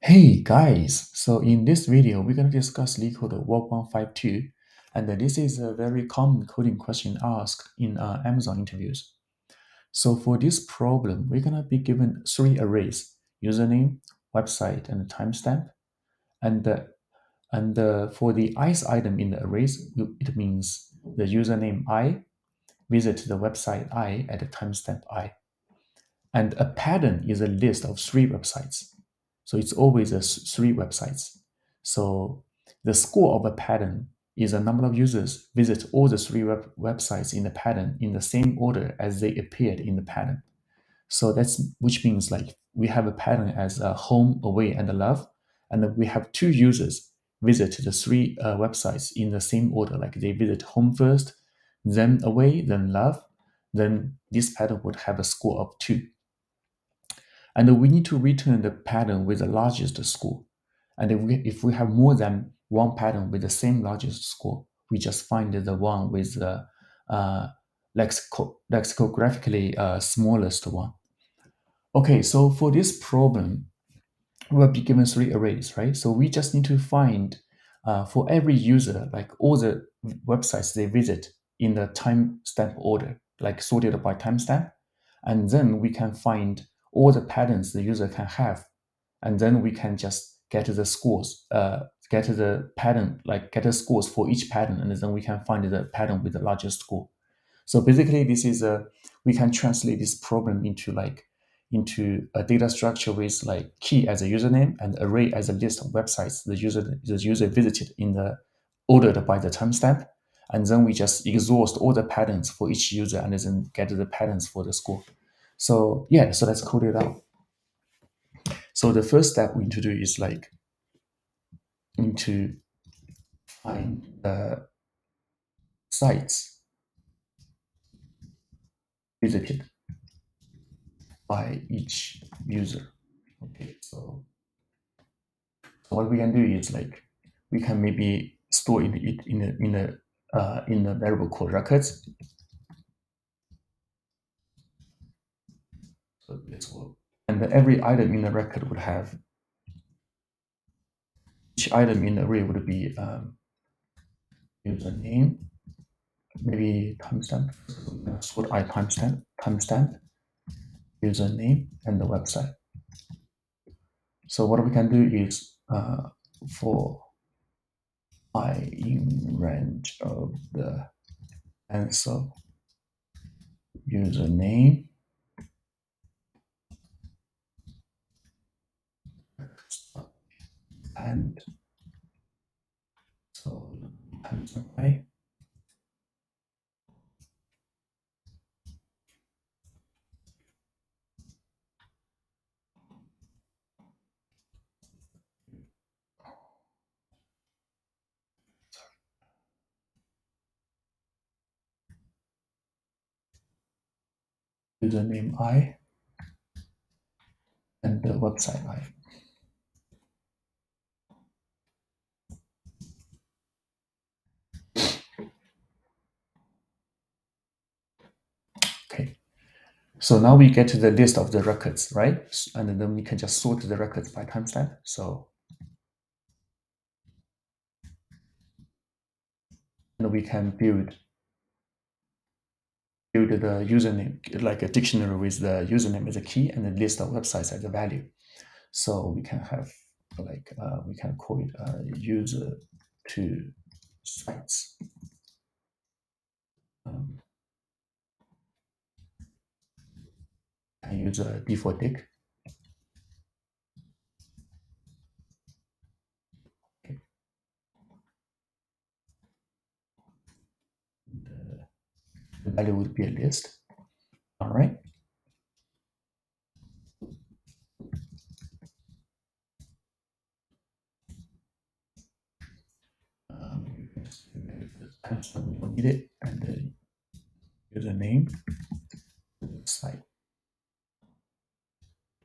Hey guys, so in this video, we're going to discuss LeetCode 152, and this is a very common coding question asked in uh, Amazon interviews. So for this problem, we're going to be given three arrays, username, website, and timestamp. And, uh, and uh, for the ith item in the arrays, it means the username i, visit the website i at the timestamp i. And a pattern is a list of three websites. So it's always a three websites. So the score of a pattern is a number of users visit all the three web websites in the pattern in the same order as they appeared in the pattern. So that's which means like we have a pattern as a home, away, and love, and we have two users visit the three uh, websites in the same order. Like they visit home first, then away, then love. Then this pattern would have a score of two. And we need to return the pattern with the largest score. And if we, if we have more than one pattern with the same largest score, we just find the one with the uh, lexico lexicographically uh, smallest one. Okay, so for this problem, we'll be given three arrays, right? So we just need to find uh, for every user, like all the websites they visit in the timestamp order, like sorted by timestamp. And then we can find all the patterns the user can have, and then we can just get the scores, uh, get the pattern, like get the scores for each pattern, and then we can find the pattern with the largest score. So basically, this is a we can translate this problem into like into a data structure with like key as a username and array as a list of websites the user the user visited in the ordered by the timestamp, and then we just exhaust all the patterns for each user and then get the patterns for the score. So yeah, so let's code it out. So the first step we need to do is like we need to find the sites visited by each user. Okay, so what we can do is like we can maybe store it in, a in a uh, in a variable called records So this will, and every item in the record would have each item in the array would be um, username, maybe timestamp, sort I timestamp, timestamp, username, and the website. So what we can do is uh, for i in range of the answer username and so away. username i and the website i. So now we get to the list of the records, right? And then we can just sort the records by timestamp. So and we can build build the username like a dictionary with the username as a key and the list of websites as a value. So we can have like uh, we can call it uh, user to sites. Um, I use a default dict. Okay. The, value would be a list. All right. Um, we need it and the username site.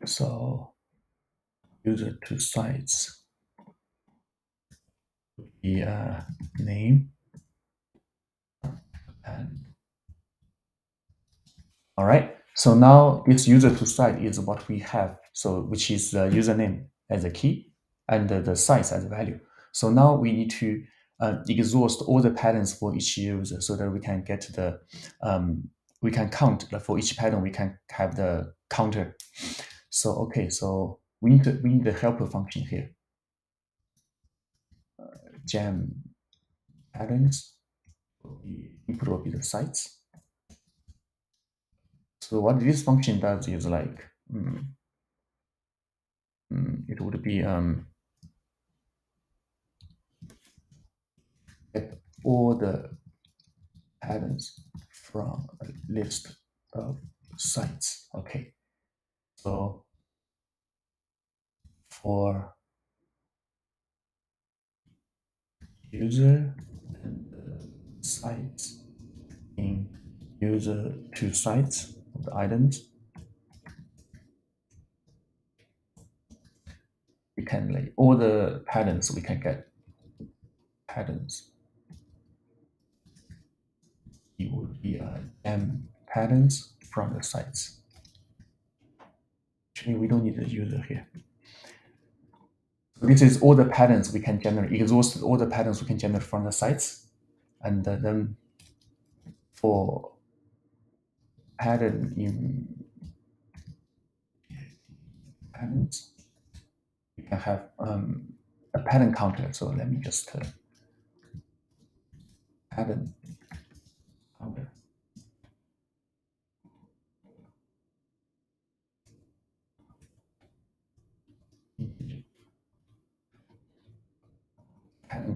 So user to sites the uh, name and all right. So now this user to site is what we have. So which is the username as a key and the sites as a value. So now we need to uh, exhaust all the patterns for each user so that we can get the um, we can count for each pattern we can have the counter so okay so we need to, we need the helper function here. Uh, gem patterns input will be the sites. So what this function does is like mm, mm, it would be um, get all the patterns from a list of sites. Okay, so for user and sites in user to sites of the items, we can lay all the patterns we can get patterns it would be uh, M patterns from the sites. Actually, we don't need the user here. This is all the patterns we can generate, exhausted all the patterns we can generate from the sites. And uh, then for pattern in patterns, we can have um, a pattern counter. So let me just uh, pattern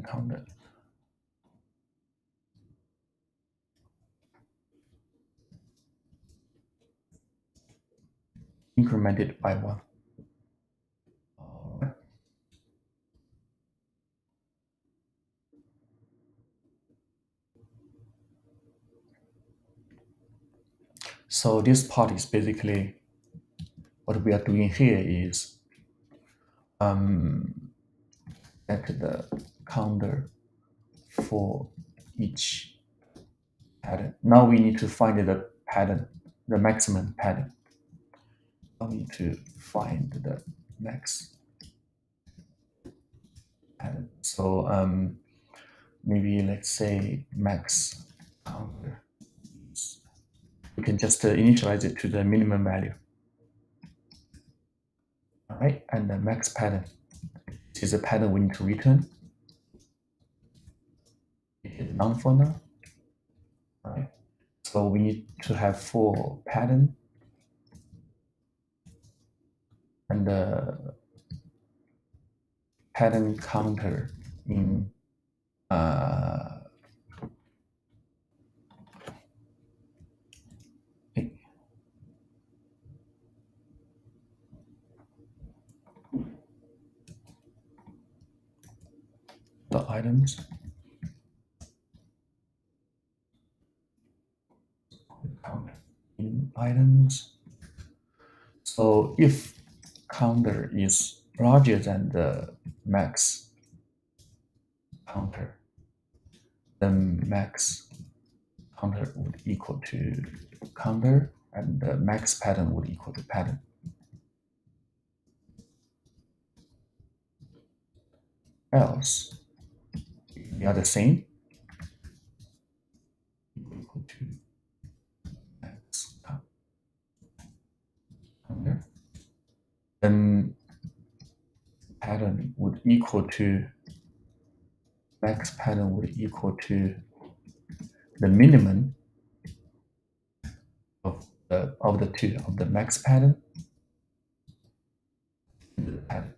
700. Incremented by 1. So this part is basically what we are doing here is um, at the counter for each pattern. Now we need to find the pattern, the maximum pattern. I need to find the max pattern. So um, maybe let's say max counter we can just uh, initialize it to the minimum value. All right, and the max pattern. This is a pattern we need to return. None for now. Right, so we need to have four pattern and the pattern counter in uh, the items. Count in items. So if counter is larger than the max counter, then max counter would equal to counter and the max pattern would equal to pattern. Else, they are the same. Equal to x under. Then pattern would equal to max pattern would equal to the minimum of the of the two of the max pattern and the pattern.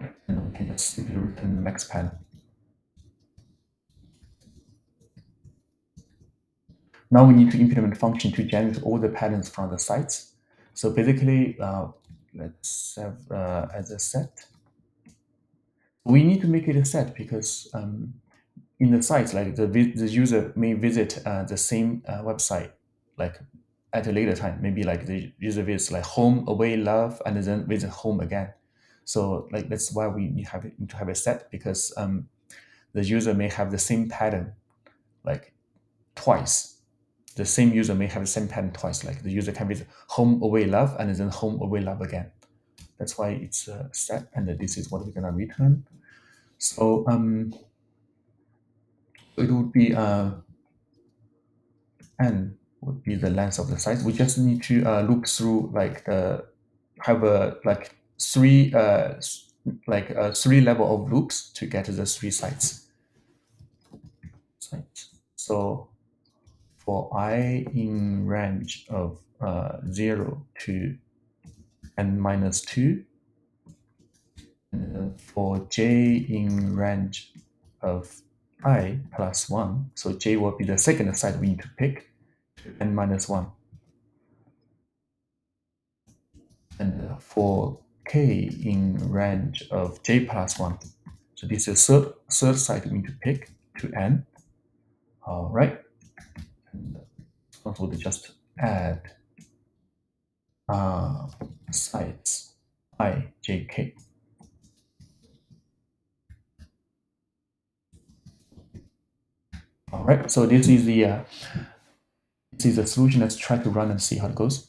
Uh, simply return the max pattern. Now we need to implement function to generate all the patterns from the sites. So basically, uh, let's have uh, as a set. We need to make it a set because um, in the sites, like the, the user may visit uh, the same uh, website, like at a later time, maybe like the user visits like home, away, love, and then visit home again. So like that's why we need, have, need to have a set because um, the user may have the same pattern like twice. The same user may have the same pattern twice. Like the user can visit home away love and then home away love again. That's why it's a set, and this is what we're gonna return. So um, it would be uh, n would be the length of the site. We just need to uh, loop through like the have a like three uh like a three level of loops to get to the three. Sites. So for i in range of uh, 0 to n minus 2, and for j in range of i plus 1, so j will be the second site we need to pick, n minus 1. And for k in range of j plus 1, so this is third, third site we need to pick to n. All right. And so just add uh, sites i, j, k. All right, so this is the uh, this is the solution. Let's try to run and see how it goes.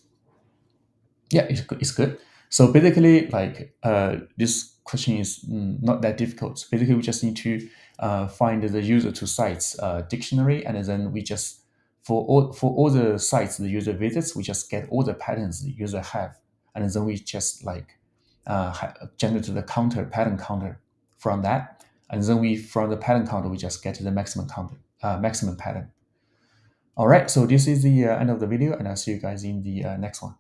Yeah, it's good. It's good. So basically, like uh, this question is not that difficult. Basically, we just need to uh, find the user to sites uh, dictionary, and then we just for all for all the sites the user visits, we just get all the patterns the user have, and then we just like uh, generate the counter pattern counter from that, and then we from the pattern counter we just get the maximum counter uh, maximum pattern. All right, so this is the uh, end of the video, and I'll see you guys in the uh, next one.